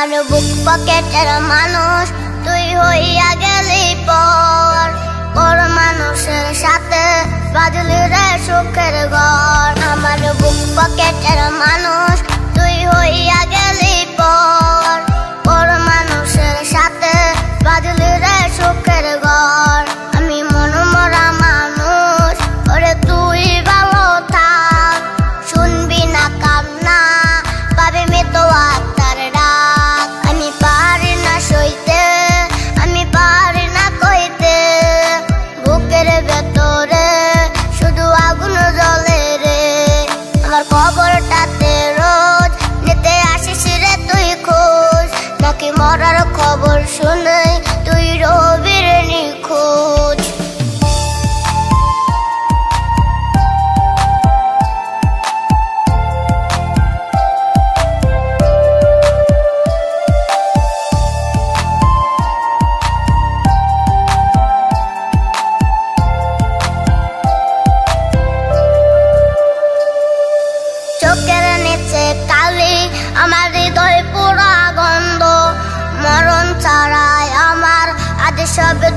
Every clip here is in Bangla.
আমার বুক পকেটের মানুষ, তুই হইয়া গেলি পর। পর মানুষের সাথে বাজলি রে সুখের ঘর। আমার বুক পকেটের মানুষ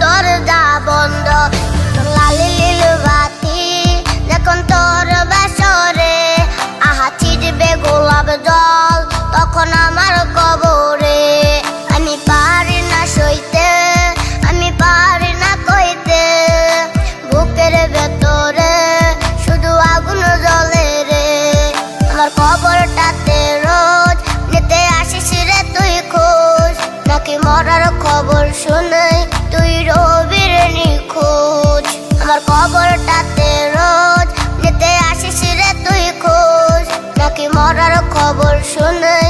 daughter died. খবরটাতে রোজ নিতে আসিস রে তুই খোঁজ। নাকি মরার খবর শুনে